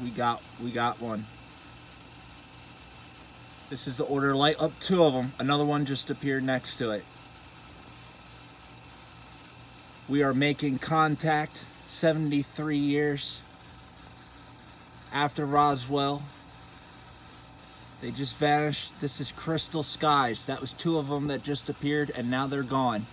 we got we got one. This is the order light up two of them. Another one just appeared next to it. We are making contact 73 years after Roswell. They just vanished. This is Crystal Skies. That was two of them that just appeared and now they're gone.